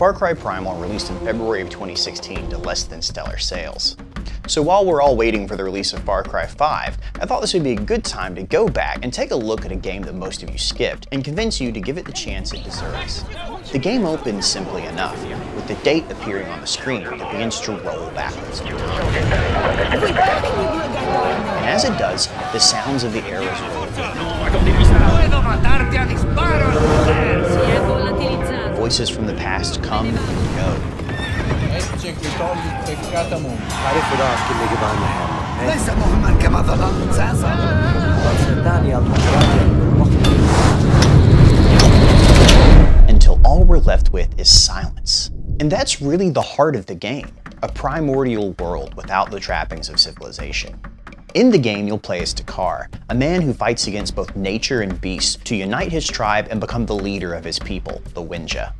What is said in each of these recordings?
Far Cry Primal released in February of 2016 to less than stellar sales. So while we're all waiting for the release of Far Cry 5, I thought this would be a good time to go back and take a look at a game that most of you skipped and convince you to give it the chance it deserves. The game opens simply enough, with the date appearing on the screen that begins to roll backwards. And as it does, the sounds of the arrows roll Voices from the past come and go. Until all we're left with is silence. And that's really the heart of the game, a primordial world without the trappings of civilization. In the game, you'll play as Takkar, a man who fights against both nature and beasts to unite his tribe and become the leader of his people, the Wenja.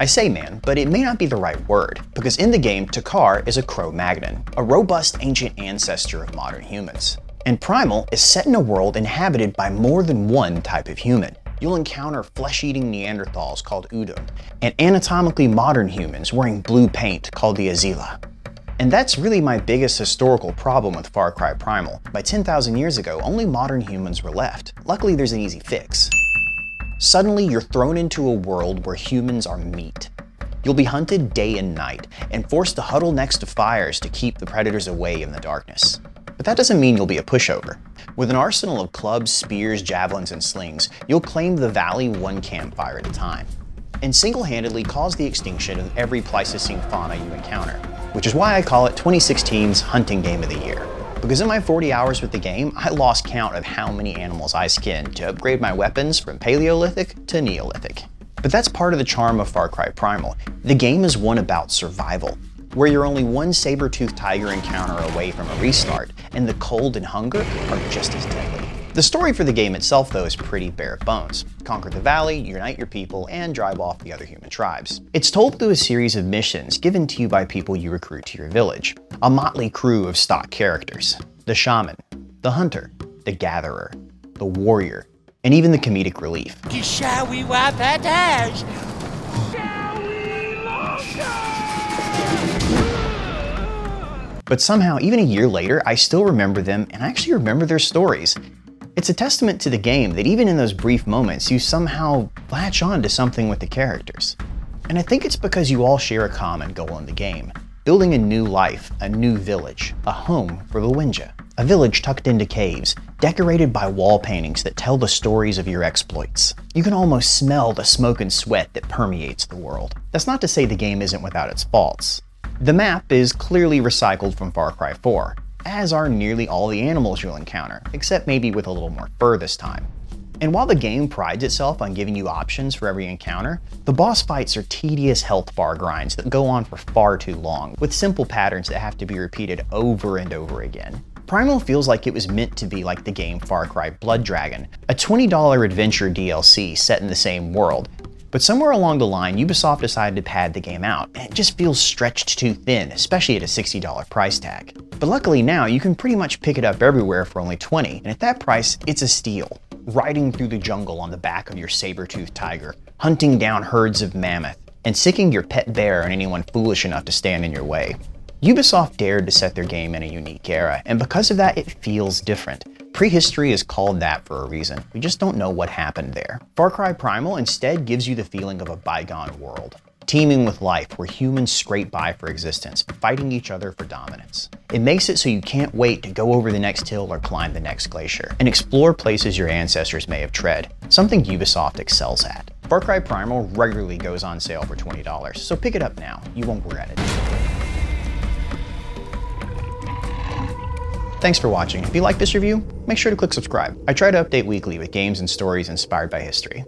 I say man, but it may not be the right word, because in the game, Takkar is a Cro-Magnon, a robust ancient ancestor of modern humans. And Primal is set in a world inhabited by more than one type of human. You'll encounter flesh-eating Neanderthals called Udam, and anatomically modern humans wearing blue paint called the Azila. And that's really my biggest historical problem with Far Cry Primal. By 10,000 years ago, only modern humans were left. Luckily, there's an easy fix. Suddenly, you're thrown into a world where humans are meat. You'll be hunted day and night, and forced to huddle next to fires to keep the predators away in the darkness. But that doesn't mean you'll be a pushover. With an arsenal of clubs, spears, javelins, and slings, you'll claim the valley one campfire at a time, and single-handedly cause the extinction of every Pleistocene fauna you encounter which is why I call it 2016's Hunting Game of the Year. Because in my 40 hours with the game, I lost count of how many animals I skinned to upgrade my weapons from Paleolithic to Neolithic. But that's part of the charm of Far Cry Primal. The game is one about survival, where you're only one saber-toothed tiger encounter away from a restart, and the cold and hunger are just as deadly. The story for the game itself, though, is pretty bare bones. Conquer the valley, unite your people, and drive off the other human tribes. It's told through a series of missions given to you by people you recruit to your village. A motley crew of stock characters. The shaman, the hunter, the gatherer, the warrior, and even the comedic relief. But somehow, even a year later, I still remember them and I actually remember their stories. It's a testament to the game that even in those brief moments, you somehow latch on to something with the characters. And I think it's because you all share a common goal in the game, building a new life, a new village, a home for the Wenja. A village tucked into caves, decorated by wall paintings that tell the stories of your exploits. You can almost smell the smoke and sweat that permeates the world. That's not to say the game isn't without its faults. The map is clearly recycled from Far Cry 4, as are nearly all the animals you'll encounter, except maybe with a little more fur this time. And while the game prides itself on giving you options for every encounter, the boss fights are tedious health bar grinds that go on for far too long, with simple patterns that have to be repeated over and over again. Primal feels like it was meant to be like the game Far Cry Blood Dragon, a $20 adventure DLC set in the same world, but somewhere along the line, Ubisoft decided to pad the game out, and it just feels stretched too thin, especially at a $60 price tag. But luckily now, you can pretty much pick it up everywhere for only 20, and at that price, it's a steal. Riding through the jungle on the back of your saber-toothed tiger, hunting down herds of mammoth, and sicking your pet bear on anyone foolish enough to stand in your way. Ubisoft dared to set their game in a unique era, and because of that, it feels different. Prehistory is called that for a reason. We just don't know what happened there. Far Cry Primal instead gives you the feeling of a bygone world, teeming with life where humans scrape by for existence, fighting each other for dominance. It makes it so you can't wait to go over the next hill or climb the next glacier, and explore places your ancestors may have tread, something Ubisoft excels at. Far Cry Primal regularly goes on sale for $20, so pick it up now. You won't regret it. Thanks for watching. If you like this review, make sure to click subscribe. I try to update weekly with games and stories inspired by history.